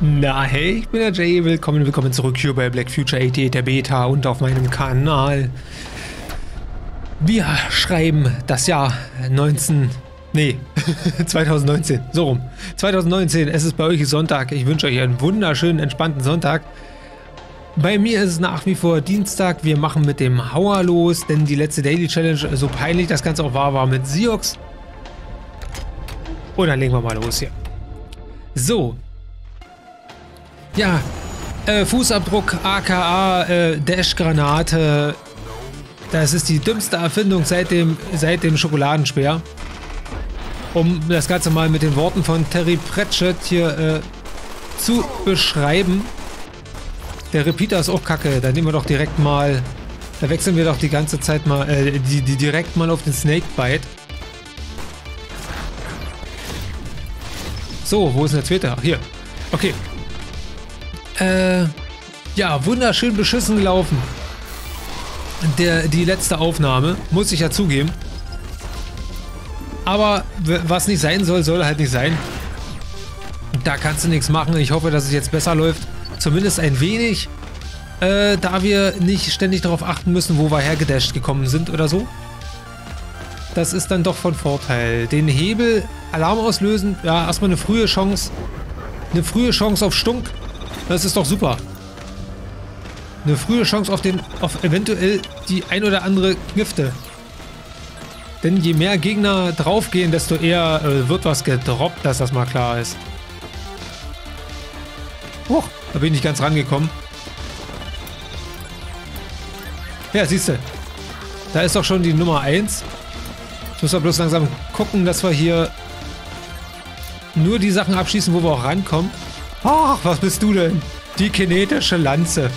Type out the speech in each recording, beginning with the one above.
Na hey, ich bin der Jay, willkommen, willkommen zurück hier bei Black Future 88 der Beta und auf meinem Kanal. Wir schreiben das Jahr 19, nee, 2019, so rum. 2019, es ist bei euch Sonntag, ich wünsche euch einen wunderschönen, entspannten Sonntag. Bei mir ist es nach wie vor Dienstag, wir machen mit dem Hauer los, denn die letzte Daily Challenge, so peinlich das Ganze auch war, war mit Siox. Und dann legen wir mal los hier. So, ja, äh, Fußabdruck, aka äh, Dash-Granate. Das ist die dümmste Erfindung seit dem, seit dem Schokoladenspeer. Um das Ganze mal mit den Worten von Terry Pratchett hier äh, zu beschreiben. Der Repeater ist auch kacke. Da nehmen wir doch direkt mal... Da wechseln wir doch die ganze Zeit mal... Äh, die, die direkt mal auf den Snakebite. So, wo ist denn der zweite? Ach, hier. Okay, äh, ja, wunderschön beschissen gelaufen. Der, die letzte Aufnahme, muss ich ja zugeben. Aber was nicht sein soll, soll halt nicht sein. Da kannst du nichts machen. Ich hoffe, dass es jetzt besser läuft. Zumindest ein wenig. Äh, da wir nicht ständig darauf achten müssen, wo wir hergedasht gekommen sind oder so. Das ist dann doch von Vorteil. Den Hebel, Alarm auslösen, ja, erstmal eine frühe Chance. Eine frühe Chance auf Stunk. Das ist doch super. Eine frühe Chance auf den, auf eventuell die ein oder andere Knifte. Denn je mehr Gegner draufgehen, desto eher äh, wird was gedroppt, dass das mal klar ist. Huch, da bin ich nicht ganz rangekommen. Ja, siehst du. Da ist doch schon die Nummer 1. Ich muss aber bloß langsam gucken, dass wir hier nur die Sachen abschießen, wo wir auch rankommen. Ach, was bist du denn? Die kinetische Lanze.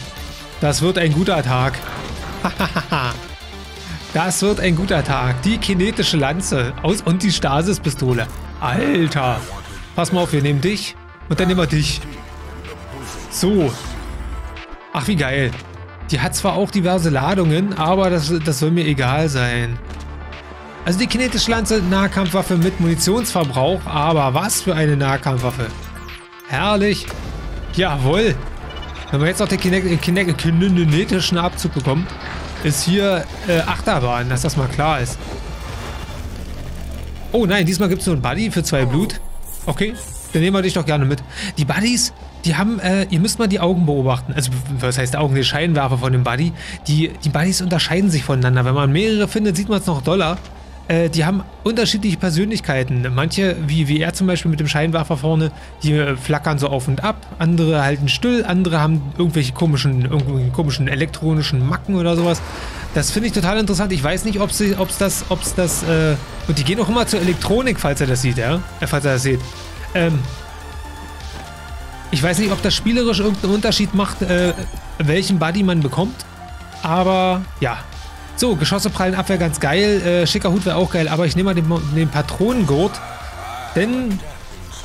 Das wird ein guter Tag. das wird ein guter Tag. Die kinetische Lanze. Aus und die Stasis-Pistole. Alter. Pass mal auf, wir nehmen dich. Und dann nehmen wir dich. So. Ach, wie geil. Die hat zwar auch diverse Ladungen, aber das, das soll mir egal sein. Also die kinetische Lanze, Nahkampfwaffe mit Munitionsverbrauch, aber was für eine Nahkampfwaffe. Herrlich. Jawohl. Wenn wir jetzt noch den kinetischen Abzug bekommen, ist hier äh, Achterbahn, dass das mal klar ist. Oh nein, diesmal gibt es nur einen Buddy für zwei Blut. Okay, dann nehmen wir dich doch gerne mit. Die Buddies, die haben, äh, ihr müsst mal die Augen beobachten. Also, was heißt Augen? Die Scheinwerfer von dem Buddy. Die, die Buddies unterscheiden sich voneinander. Wenn man mehrere findet, sieht man es noch doller. Äh, die haben unterschiedliche Persönlichkeiten. Manche, wie, wie er zum Beispiel mit dem Scheinwerfer vorne, die äh, flackern so auf und ab. Andere halten still, andere haben irgendwelche komischen, irgendwelche komischen elektronischen Macken oder sowas. Das finde ich total interessant. Ich weiß nicht, ob es das, ob's das, äh, und die gehen auch immer zur Elektronik, falls er das sieht, ja? Äh, falls er das sieht. Ähm, ich weiß nicht, ob das spielerisch irgendeinen Unterschied macht, äh, welchen Buddy man bekommt. Aber ja, so, Geschosse prallen Abwehr ganz geil. Äh, schicker Hut wäre auch geil, aber ich nehme mal den, den Patronengurt. Denn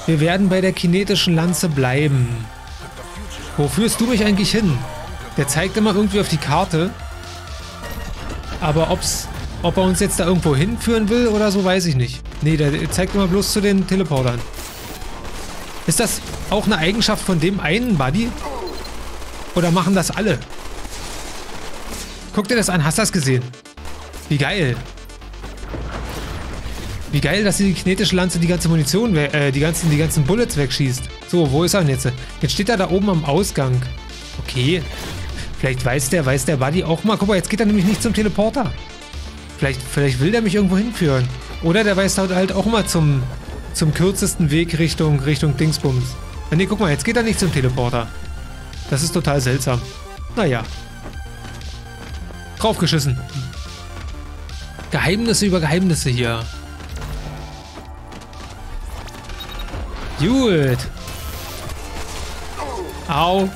wir werden bei der kinetischen Lanze bleiben. Wo führst du mich eigentlich hin? Der zeigt immer irgendwie auf die Karte. Aber ob's, ob er uns jetzt da irgendwo hinführen will oder so, weiß ich nicht. Nee, der zeigt immer bloß zu den Teleportern. Ist das auch eine Eigenschaft von dem einen Buddy? Oder machen das alle? Guck dir das an. Hast du das gesehen? Wie geil. Wie geil, dass die kinetische Lanze die ganze Munition, äh, die ganzen, die ganzen Bullets wegschießt. So, wo ist er denn jetzt? Jetzt steht er da oben am Ausgang. Okay. Vielleicht weiß der, weiß der Buddy auch mal. Guck mal, jetzt geht er nämlich nicht zum Teleporter. Vielleicht, vielleicht will der mich irgendwo hinführen. Oder der weiß halt auch mal zum, zum kürzesten Weg Richtung, Richtung Dingsbums. Ne, guck mal, jetzt geht er nicht zum Teleporter. Das ist total seltsam. Naja. Draufgeschissen. Geheimnisse über Geheimnisse hier. Gut. Au.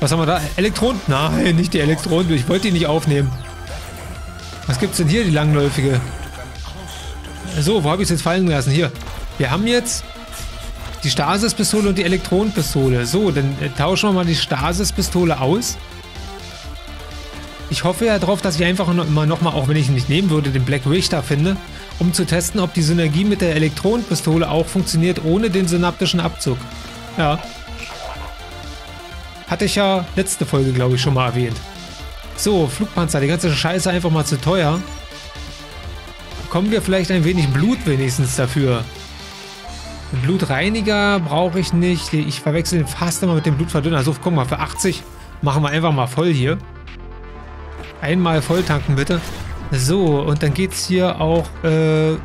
Was haben wir da? Elektronen? Nein, nicht die Elektronen. Ich wollte die nicht aufnehmen. Was gibt's denn hier, die langläufige? So, wo habe ich es jetzt fallen lassen? Hier. Wir haben jetzt die Stasis-Pistole und die Elektronenpistole. So, dann äh, tauschen wir mal die Stasis-Pistole aus. Ich hoffe ja darauf, dass ich einfach immer nochmal, auch wenn ich ihn nicht nehmen würde, den Black Richter finde, um zu testen, ob die Synergie mit der Elektronenpistole auch funktioniert ohne den synaptischen Abzug. Ja. Hatte ich ja letzte Folge, glaube ich, schon mal erwähnt. So, Flugpanzer, die ganze Scheiße einfach mal zu teuer. Bekommen wir vielleicht ein wenig Blut wenigstens dafür. Blutreiniger brauche ich nicht. Ich verwechsel den fast immer mit dem Blutverdünner. So, guck mal, für 80 machen wir einfach mal voll hier. Einmal voll tanken, bitte. So, und dann geht's hier auch, äh,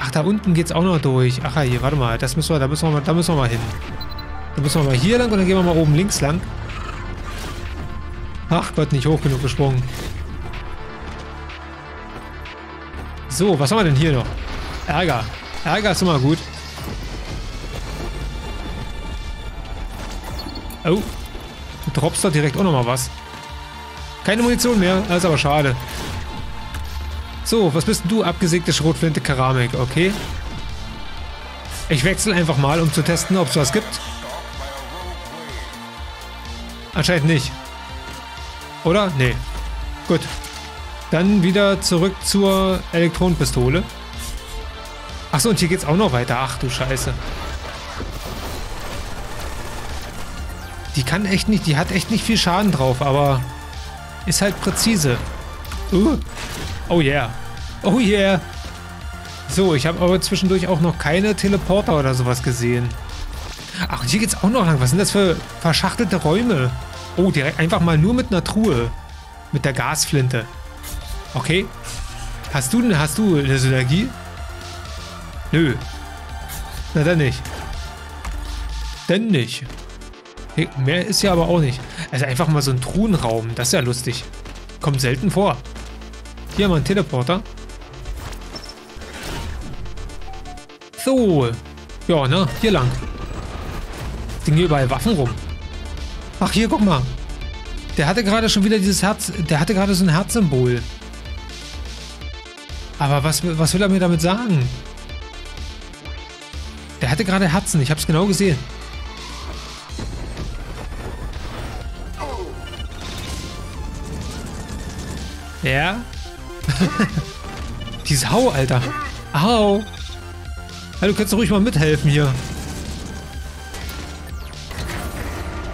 ach, da unten geht's auch noch durch. Ach, hier, warte mal, das müssen wir, da müssen wir mal, da müssen wir mal hin. Da müssen wir mal hier lang und dann gehen wir mal oben links lang. Ach Gott, nicht hoch genug gesprungen. So, was haben wir denn hier noch? Ärger. Ärger ist immer gut. Oh. Du droppst da direkt auch nochmal was. Keine Munition mehr. Das ist aber schade. So, was bist du? Abgesägte Schrotflinte Keramik. Okay. Ich wechsle einfach mal, um zu testen, ob es was gibt. Anscheinend nicht. Oder? Nee. Gut. Dann wieder zurück zur Elektronenpistole. Achso, und hier geht's auch noch weiter. Ach du Scheiße. Die kann echt nicht, die hat echt nicht viel Schaden drauf, aber ist halt präzise. Uh. Oh yeah. Oh yeah. So, ich habe aber zwischendurch auch noch keine Teleporter oder sowas gesehen. Ach, und hier geht's auch noch lang. Was sind das für verschachtelte Räume? Oh, direkt einfach mal nur mit einer Truhe. Mit der Gasflinte. Okay. Hast du, hast du eine Synergie? Nö. Na dann nicht. Denn nicht. Hey, mehr ist ja aber auch nicht. Also einfach mal so ein Truhenraum. Das ist ja lustig. Kommt selten vor. Hier haben wir einen Teleporter. So. Ja, ne? Hier lang. Ding hier überall Waffen rum. Ach, hier, guck mal. Der hatte gerade schon wieder dieses Herz. Der hatte gerade so ein Herzsymbol. Aber was, was will er mir damit sagen? Der hatte gerade Herzen. Ich hab's genau gesehen. Ja? Die Sau, Alter. Au. Ja, du kannst ruhig mal mithelfen hier.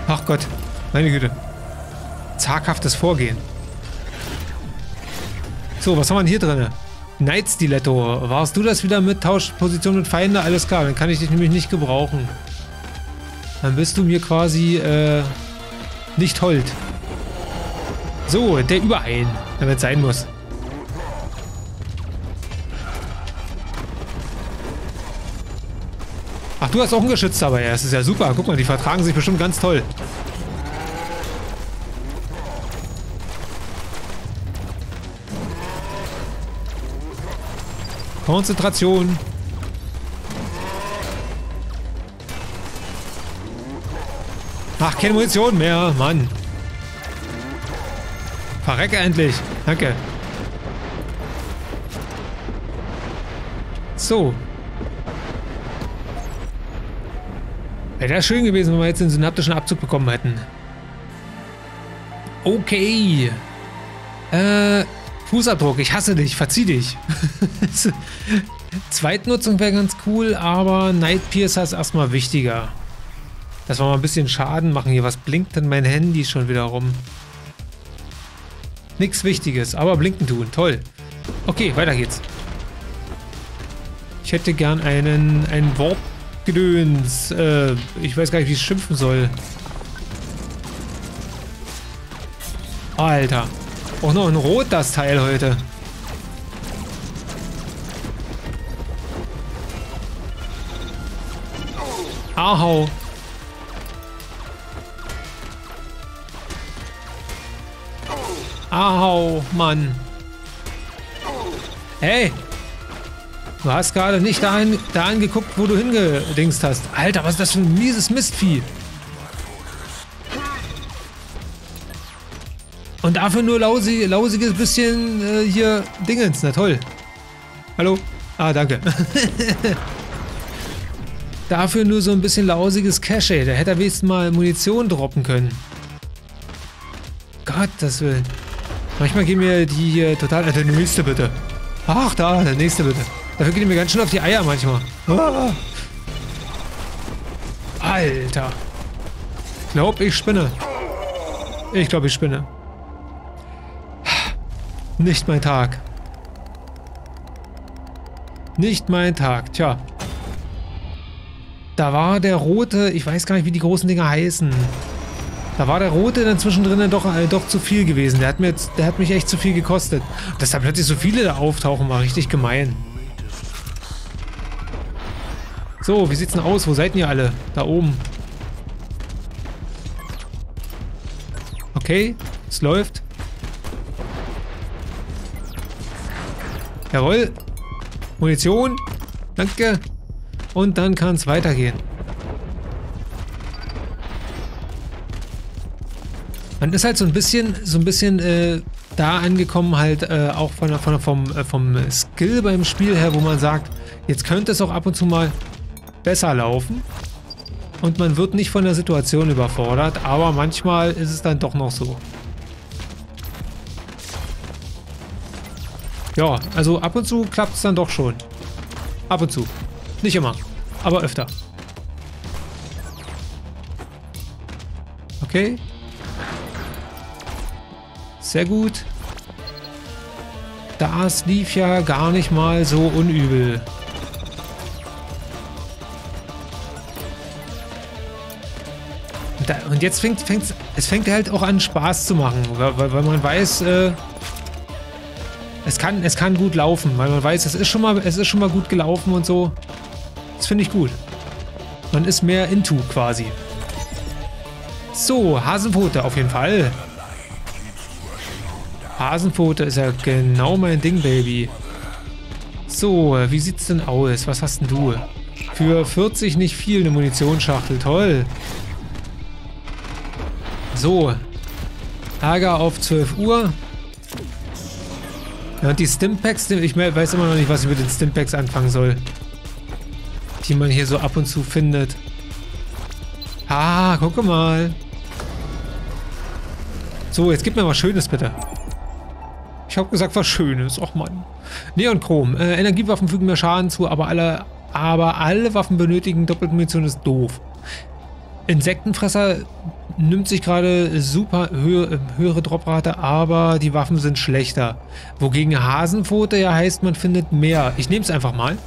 Ach Gott. Meine Güte. Zaghaftes Vorgehen. So, was haben wir denn hier drin? Night Stiletto. Warst du das wieder mit Tauschposition mit Feinde? Alles klar, dann kann ich dich nämlich nicht gebrauchen. Dann bist du mir quasi äh, nicht hold. So, der Überein, damit es sein muss. Ach, du hast auch ein Geschütz dabei. Das ist ja super. Guck mal, die vertragen sich bestimmt ganz toll. Konzentration. Ach, keine Munition mehr, Mann. Verrecke endlich. Danke. So. Wäre das schön gewesen, wenn wir jetzt den synaptischen Abzug bekommen hätten. Okay. Äh, Fußabdruck, ich hasse dich, verzieh dich. Zweitnutzung wäre ganz cool, aber Night Piercer ist erstmal wichtiger. Dass wir mal ein bisschen Schaden machen hier. Was blinkt denn mein Handy schon wieder rum? Nichts Wichtiges, aber blinken tun. Toll. Okay, weiter geht's. Ich hätte gern einen, einen Warp-Gedöns. Äh, ich weiß gar nicht, wie ich schimpfen soll. Alter. Auch noch in Rot das Teil heute. Ahau. Au, Mann. Hey. Du hast gerade nicht dahin, dahin geguckt, wo du hingedingst hast. Alter, was ist das für ein mieses Mistvieh? Und dafür nur lausig, lausiges bisschen äh, hier Dingens. Na toll. Hallo? Ah, danke. dafür nur so ein bisschen lausiges Cache. Da hätte er wenigstens mal Munition droppen können. Gottes Willen. Manchmal gehen mir die hier total... Äh, der nächste bitte. Ach, da, der nächste bitte. Dafür gehen die mir ganz schön auf die Eier manchmal. Ah. Alter. Glaub, ich spinne. Ich glaube, ich spinne. Nicht mein Tag. Nicht mein Tag. Tja. Da war der rote, ich weiß gar nicht, wie die großen Dinger heißen. Da war der rote dann zwischendrin doch, äh, doch zu viel gewesen. Der hat, mir der hat mich echt zu viel gekostet. Dass da plötzlich so viele da auftauchen, war richtig gemein. So, wie sieht's denn aus? Wo seid ihr alle? Da oben. Okay, es läuft. Jawohl. Munition. Danke. Und dann kann es weitergehen. Man ist halt so ein bisschen, so ein bisschen äh, da angekommen, halt äh, auch von, von, vom, äh, vom Skill beim Spiel her, wo man sagt, jetzt könnte es auch ab und zu mal besser laufen. Und man wird nicht von der Situation überfordert, aber manchmal ist es dann doch noch so. Ja, also ab und zu klappt es dann doch schon. Ab und zu. Nicht immer, aber öfter. Okay. Sehr gut. Das lief ja gar nicht mal so unübel. Und, da, und jetzt fängt, fängt es fängt halt auch an Spaß zu machen, weil, weil man weiß, äh, es kann, es kann gut laufen, weil man weiß, es ist schon mal, es ist schon mal gut gelaufen und so. Das finde ich gut. Man ist mehr into quasi. So, Hasenpfote auf jeden Fall. Hasenpfote ist ja genau mein Ding, Baby. So, wie sieht's denn aus? Was hast denn du? Für 40 nicht viel eine Munitionsschachtel. Toll. So. Ärger auf 12 Uhr. Ja, und die Stimpacks, ich weiß immer noch nicht, was ich mit den Stimpacks anfangen soll. Die man hier so ab und zu findet. Ah, guck mal. So, jetzt gib mir was Schönes, bitte. Ich habe gesagt, was Schönes. Och, Mann. Neonchrom. Äh, Energiewaffen fügen mehr Schaden zu, aber alle, aber alle Waffen benötigen Doppelmunition ist doof. Insektenfresser nimmt sich gerade super höhe, höhere Droprate, aber die Waffen sind schlechter. Wogegen Hasenpfote ja heißt, man findet mehr. Ich nehme es einfach mal.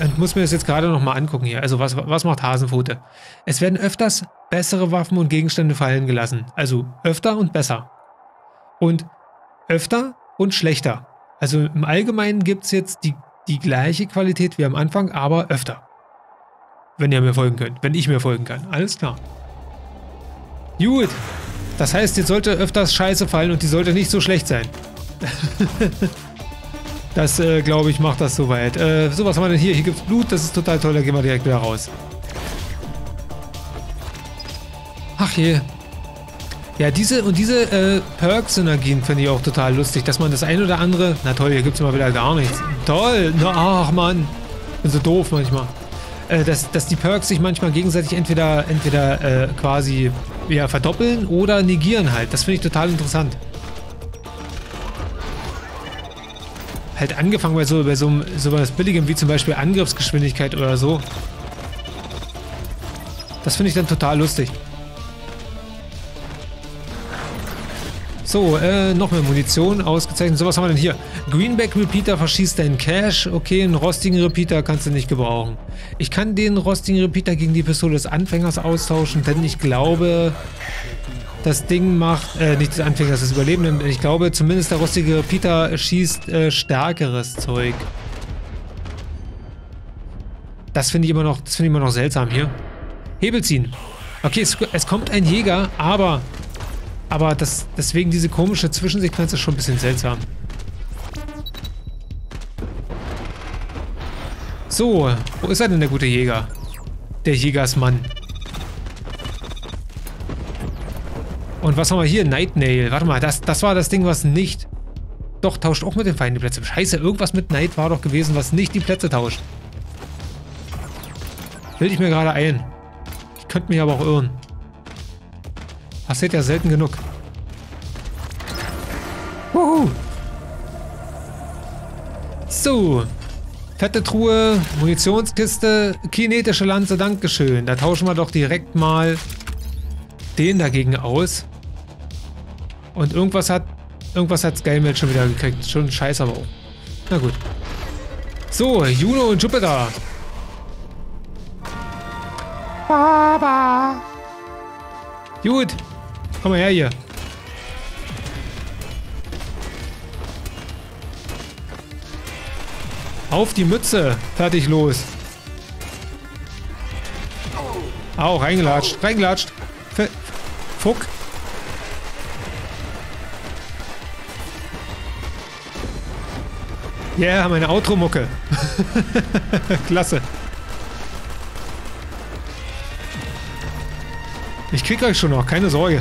Und muss mir das jetzt gerade nochmal angucken hier. Also was, was macht Hasenpfote? Es werden öfters bessere Waffen und Gegenstände fallen gelassen. Also öfter und besser. Und öfter und schlechter. Also im Allgemeinen gibt es jetzt die, die gleiche Qualität wie am Anfang, aber öfter. Wenn ihr mir folgen könnt. Wenn ich mir folgen kann. Alles klar. Gut. Das heißt, jetzt sollte öfters Scheiße fallen und die sollte nicht so schlecht sein. das, äh, glaube ich, macht das soweit. Äh, so, was haben wir denn hier? Hier gibt es Blut. Das ist total toll. Da gehen wir direkt wieder raus. Ach je. Ja, diese und diese äh, Perk-Synergien finde ich auch total lustig, dass man das ein oder andere... Na toll, hier gibt es immer wieder gar nichts. Toll! Na, ach Mann. Bin so doof manchmal äh, dass, dass die Perks sich manchmal gegenseitig entweder, entweder äh, quasi ja, verdoppeln oder negieren halt. Das finde ich total interessant. Halt angefangen bei so, bei so, so was Billigem wie zum Beispiel Angriffsgeschwindigkeit oder so. Das finde ich dann total lustig. So, äh, noch mehr Munition, ausgezeichnet. So, was haben wir denn hier? Greenback Repeater verschießt deinen Cash. Okay, einen rostigen Repeater kannst du nicht gebrauchen. Ich kann den rostigen Repeater gegen die Pistole des Anfängers austauschen, denn ich glaube, das Ding macht, äh, nicht des Anfängers, das Überlebenden. Ich glaube, zumindest der rostige Repeater schießt äh, stärkeres Zeug. Das finde ich immer noch, das finde ich immer noch seltsam hier. Hebel ziehen. Okay, es, es kommt ein Jäger, aber aber das, deswegen diese komische Zwischensequenz ist schon ein bisschen seltsam. So, wo ist er denn, der gute Jäger? Der Jägersmann. Und was haben wir hier? Nightnail. Warte mal, das, das war das Ding, was nicht... Doch, tauscht auch mit den Feinden die Plätze. Scheiße, irgendwas mit Night war doch gewesen, was nicht die Plätze tauscht. Bilde ich mir gerade ein. Ich könnte mich aber auch irren. Passiert ja selten genug. Wuhu. So. Fette Truhe, Munitionskiste, kinetische Lanze, Dankeschön. Da tauschen wir doch direkt mal den dagegen aus. Und irgendwas hat irgendwas hat Skymelt schon wieder gekriegt. Schon scheiße aber auch. Na gut. So, Juno und Jupiter. Baba. Gut. Komm mal her hier. Auf die Mütze. Fertig, los. Au, reingelatscht. Reingelatscht. F Fuck. Ja, yeah, meine Outro-Mucke. Klasse. Ich krieg euch schon noch, keine Sorge.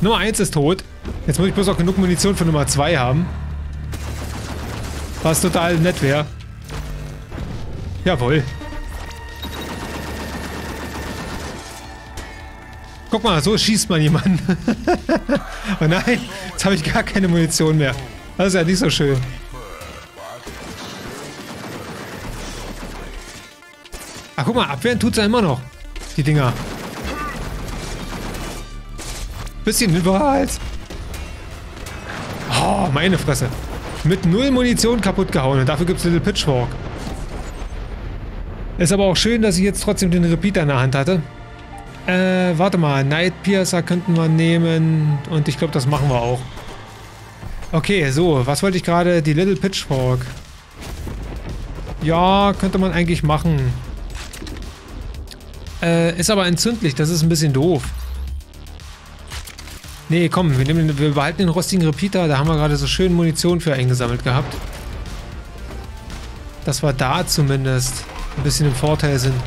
Nummer 1 ist tot. Jetzt muss ich bloß auch genug Munition für Nummer 2 haben. Was total nett wäre. Jawohl. Guck mal, so schießt man jemanden. oh nein, jetzt habe ich gar keine Munition mehr. Das ist ja nicht so schön. Ach, guck mal, abwehren tut es ja immer noch. Die Dinger. Bisschen überall. Oh, meine Fresse. Mit null Munition kaputt gehauen und dafür gibt es Little Pitchfork. Ist aber auch schön, dass ich jetzt trotzdem den Repeater in der Hand hatte. Äh, warte mal. Night Piercer könnten wir nehmen und ich glaube, das machen wir auch. Okay, so. Was wollte ich gerade? Die Little Pitchfork. Ja, könnte man eigentlich machen. Äh, ist aber entzündlich. Das ist ein bisschen doof. Nee, komm, wir, nehmen, wir behalten den rostigen Repeater. Da haben wir gerade so schön Munition für eingesammelt gehabt. Dass wir da zumindest ein bisschen im Vorteil sind.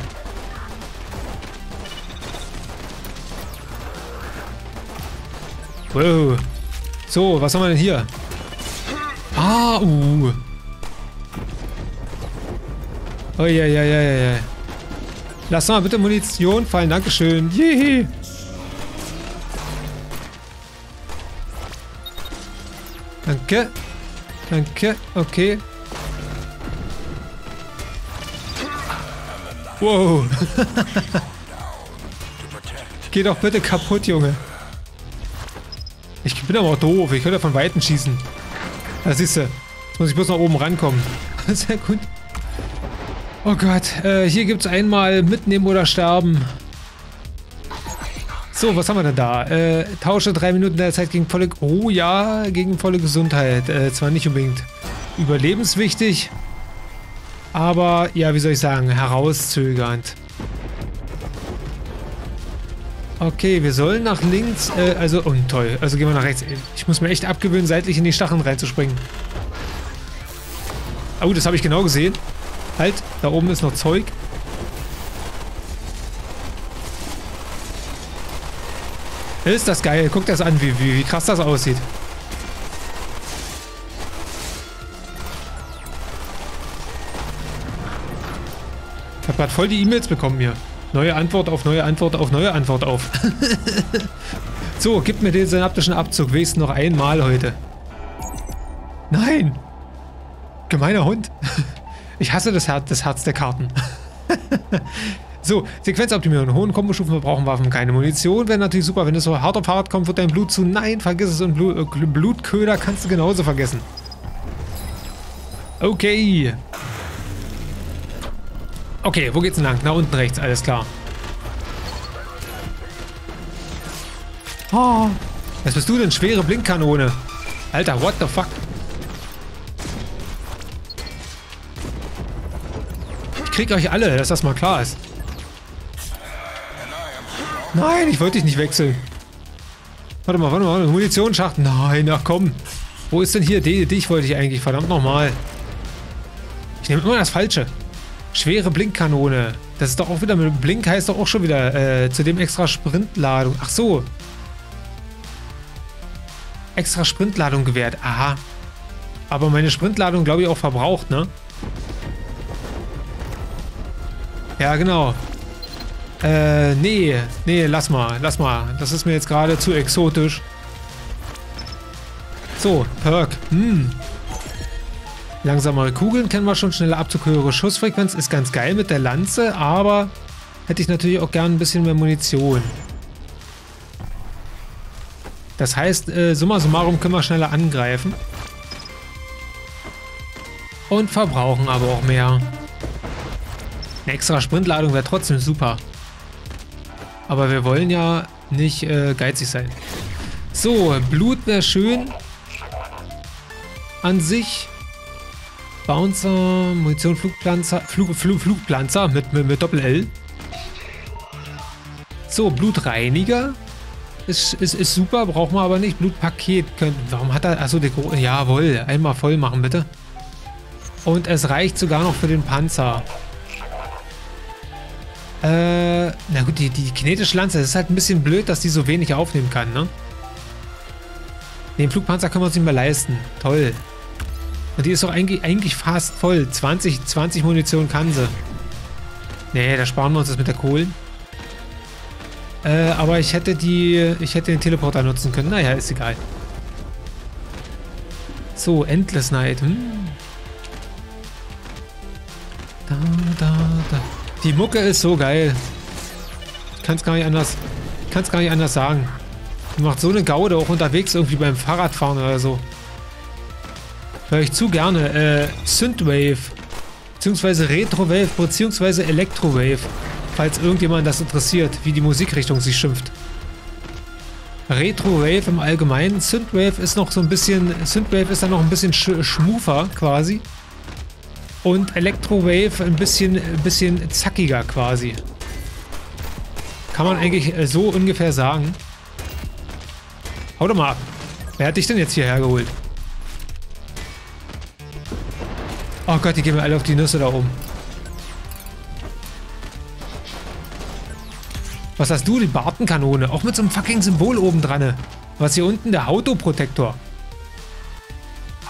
Wow. So, was haben wir denn hier? Ah, uh. Oh, ja, ja, ja, ja, ja. Lass mal bitte Munition fallen. Dankeschön. Jehe. Danke. Danke. Okay. Wow. Geh doch bitte kaputt, Junge. Ich bin aber auch doof. Ich könnte von Weitem schießen. Da siehst du. Jetzt muss ich bloß nach oben rankommen. Sehr gut. Oh Gott. Äh, hier gibt es einmal mitnehmen oder sterben. So, was haben wir denn da? Äh, tausche drei Minuten der Zeit gegen volle... Oh ja, gegen volle Gesundheit. Äh, zwar nicht unbedingt überlebenswichtig, aber, ja, wie soll ich sagen, herauszögernd. Okay, wir sollen nach links, äh, also, oh toll, also gehen wir nach rechts. Ich muss mir echt abgewöhnen, seitlich in die Stacheln reinzuspringen. Oh, das habe ich genau gesehen. Halt, da oben ist noch Zeug. Ist das geil. Guck das an, wie, wie, wie krass das aussieht. Ich habe gerade voll die E-Mails bekommen hier. Neue Antwort auf neue Antwort auf neue Antwort auf. so, gib mir den synaptischen Abzug. Wenigstens noch einmal heute. Nein! Gemeiner Hund. Ich hasse das, Her das Herz der Karten. So, Sequenzoptimierung. Hohen Kombostufen verbrauchen Waffen keine Munition. Wäre natürlich super, wenn es so hart auf hart kommt, wird dein Blut zu. Nein, vergiss es. Und Blut, äh, Blutköder kannst du genauso vergessen. Okay. Okay, wo geht's denn lang? Nach unten rechts, alles klar. Oh, was bist du denn? Schwere Blinkkanone. Alter, what the fuck? Ich krieg euch alle, dass das mal klar ist. Nein, ich wollte dich nicht wechseln. Warte mal, warte mal. Munitionsschacht. Nein, ach komm. Wo ist denn hier? dich wollte ich eigentlich. Verdammt nochmal. Ich nehme immer das Falsche. Schwere Blinkkanone. Das ist doch auch wieder mit Blink heißt doch auch schon wieder äh, zudem extra Sprintladung. Ach so. Extra Sprintladung gewährt. Aha. Aber meine Sprintladung glaube ich auch verbraucht, ne? Ja, genau. Äh, nee. Nee, lass mal. Lass mal. Das ist mir jetzt gerade zu exotisch. So, Perk. Hm. Langsamere Kugeln kennen wir schon. Schneller Abzug, höhere Schussfrequenz. Ist ganz geil mit der Lanze, aber hätte ich natürlich auch gern ein bisschen mehr Munition. Das heißt, äh, summa summarum können wir schneller angreifen. Und verbrauchen aber auch mehr. Eine extra Sprintladung wäre trotzdem super. Aber wir wollen ja nicht äh, geizig sein. So, Blut wäre schön. An sich. Bouncer, Munition, Flugplanzer, Flug, Flug, Flugplanzer mit, mit, mit Doppel-L. So, Blutreiniger. Ist, ist, ist super, brauchen wir aber nicht. Blutpaket. Können, warum hat er... Achso, Deko... Jawohl, einmal voll machen, bitte. Und es reicht sogar noch für den Panzer. Äh, na gut, die, die kinetische Lanze, das ist halt ein bisschen blöd, dass die so wenig aufnehmen kann, ne? Den Flugpanzer können wir uns nicht mehr leisten. Toll. Und die ist doch eigentlich, eigentlich fast voll. 20, 20 Munition kann sie. Nee, da sparen wir uns das mit der Kohlen. Äh, aber ich hätte die, ich hätte den Teleporter nutzen können. Naja, ist egal. So, Endless Night. Hm. Die Mucke ist so geil. Ich kann es gar nicht anders, kann es gar nicht anders sagen. Die macht so eine Gaude auch unterwegs irgendwie beim Fahrradfahren oder so. Hör ich zu gerne. Äh, Synthwave. Beziehungsweise Retrowave, beziehungsweise Electrowave. Falls irgendjemand das interessiert, wie die Musikrichtung sich schimpft. Retrowave im Allgemeinen. Synthwave ist noch so ein bisschen. Synthwave ist dann noch ein bisschen sch schmufer quasi. Und Electrowave ein bisschen, bisschen zackiger quasi. Kann man eigentlich äh, so ungefähr sagen. Hau doch mal ab. Wer hat dich denn jetzt hierher geholt? Oh Gott, die gehen mir alle auf die Nüsse da oben. Was hast du? Die Bartenkanone. Auch mit so einem fucking Symbol oben dran. Was hier unten? Der Autoprotektor.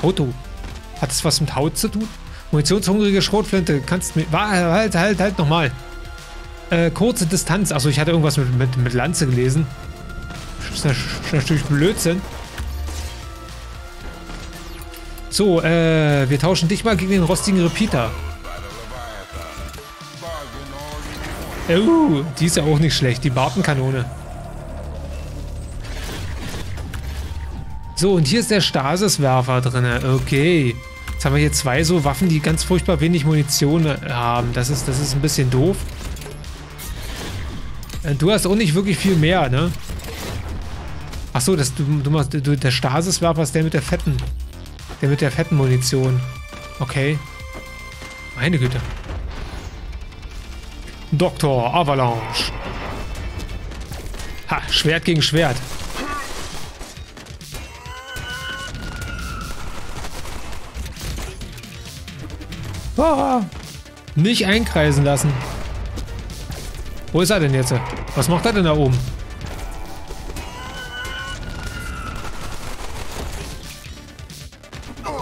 Auto. Hat das was mit Haut zu tun? Munitionshungrige Schrotflinte. Kannst mir... Halt, halt, halt nochmal. Äh, kurze Distanz. Achso, ich hatte irgendwas mit, mit, mit Lanze gelesen. Das ist natürlich Blödsinn. So, äh, wir tauschen dich mal gegen den rostigen Repeater. Oh, die ist ja auch nicht schlecht, die Bartenkanone. So, und hier ist der Stasiswerfer drin. Okay. Jetzt haben wir hier zwei so Waffen, die ganz furchtbar wenig Munition haben. Das ist, das ist ein bisschen doof. Äh, du hast auch nicht wirklich viel mehr, ne? Achso, das, du, du machst, du, der Stasiswerfer ist der mit der fetten. Der mit der fetten Munition. Okay. Meine Güte. Dr. Avalanche. Ha, Schwert gegen Schwert. Ah, nicht einkreisen lassen. Wo ist er denn jetzt? Was macht er denn da oben?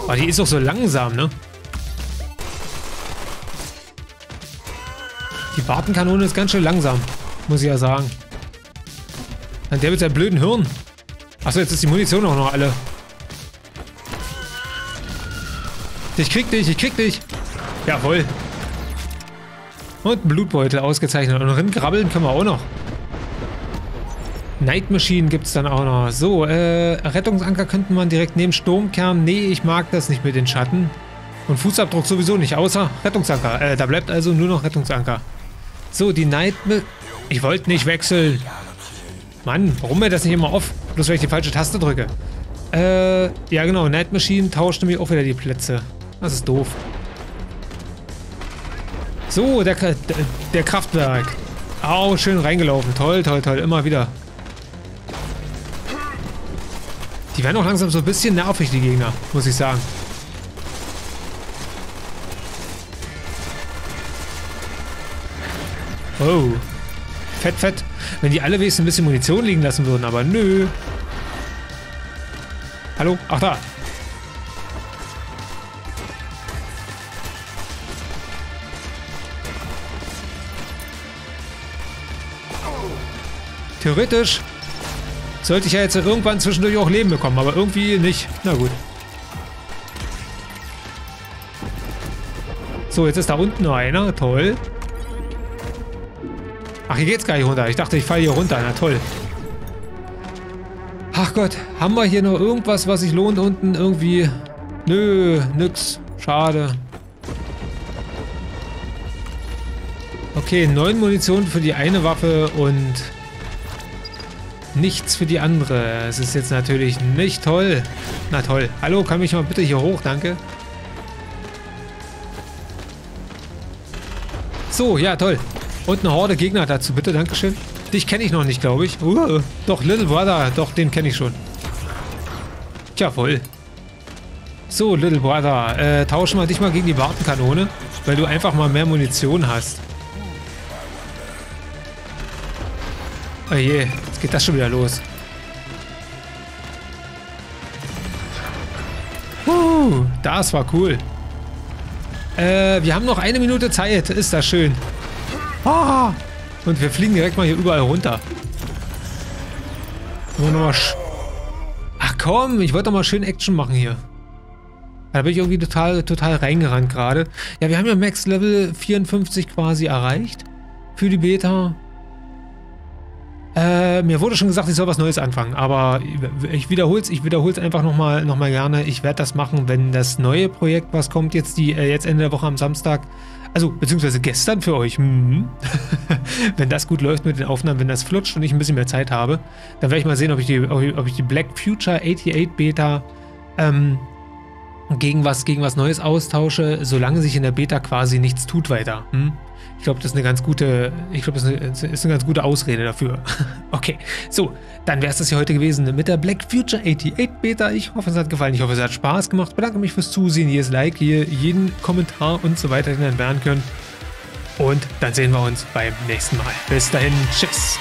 Oh, die ist doch so langsam, ne? Die Bartenkanone ist ganz schön langsam, muss ich ja sagen. An der mit seinem blöden Hirn. Achso, jetzt ist die Munition auch noch alle. Ich krieg dich, ich krieg dich. Jawohl. Und ein Blutbeutel ausgezeichnet. Und ringrabbeln können wir auch noch. Night Machine gibt es dann auch noch. So, äh, Rettungsanker könnte man direkt neben Sturmkern. Nee, ich mag das nicht mit den Schatten. Und Fußabdruck sowieso nicht, außer Rettungsanker. Äh, da bleibt also nur noch Rettungsanker. So, die Night... Ich wollte nicht wechseln. Mann, warum mir das nicht immer off? Bloß weil ich die falsche Taste drücke. Äh, ja genau, Night Machine tauscht nämlich auch wieder die Plätze. Das ist doof. So, der, der, Kraftwerk. Au, schön reingelaufen. Toll, toll, toll. Immer wieder. Die werden auch langsam so ein bisschen nervig, die Gegner, muss ich sagen. Oh. Fett, fett. Wenn die alle wenigstens ein bisschen Munition liegen lassen würden, aber nö. Hallo? Ach da. Theoretisch sollte ich ja jetzt irgendwann zwischendurch auch Leben bekommen, aber irgendwie nicht. Na gut. So, jetzt ist da unten noch einer. Toll. Ach, hier geht's gar nicht runter. Ich dachte, ich falle hier runter. Na toll. Ach Gott, haben wir hier noch irgendwas, was sich lohnt unten irgendwie? Nö, nix. Schade. Okay, neun Munition für die eine Waffe und nichts für die andere. Es ist jetzt natürlich nicht toll. Na toll. Hallo, kann mich mal bitte hier hoch, danke. So, ja, toll. Und eine Horde Gegner dazu, bitte, dankeschön. Dich kenne ich noch nicht, glaube ich. Uh, doch, Little Brother, doch, den kenne ich schon. Tja, voll. So, Little Brother, äh, tauschen wir dich mal gegen die Wartenkanone, weil du einfach mal mehr Munition hast. Oh je, jetzt geht das schon wieder los. Uh, das war cool. Äh, wir haben noch eine Minute Zeit. Ist das schön. Ah, und wir fliegen direkt mal hier überall runter. Ach komm, ich wollte doch mal schön Action machen hier. Da bin ich irgendwie total, total reingerannt gerade. Ja, wir haben ja Max Level 54 quasi erreicht. Für die Beta. Äh, mir wurde schon gesagt, ich soll was Neues anfangen, aber ich wiederhole es ich wiederhol's einfach nochmal noch mal gerne. Ich werde das machen, wenn das neue Projekt, was kommt jetzt, die, äh, jetzt Ende der Woche am Samstag, also beziehungsweise gestern für euch, mhm. wenn das gut läuft mit den Aufnahmen, wenn das flutscht und ich ein bisschen mehr Zeit habe, dann werde ich mal sehen, ob ich die, ob ich die Black Future 88 Beta ähm, gegen was, gegen was Neues austausche, solange sich in der Beta quasi nichts tut weiter. Hm? Ich glaube, das ist eine ganz gute, ich glaube, das ist eine, ganz gute Ausrede dafür. okay, so, dann wäre es das hier heute gewesen mit der Black Future 88 Beta. Ich hoffe, es hat gefallen. Ich hoffe, es hat Spaß gemacht. Ich bedanke mich fürs Zusehen. Jedes Like hier, jeden Kommentar und so weiter, den ihr entfernen könnt. Und dann sehen wir uns beim nächsten Mal. Bis dahin, tschüss.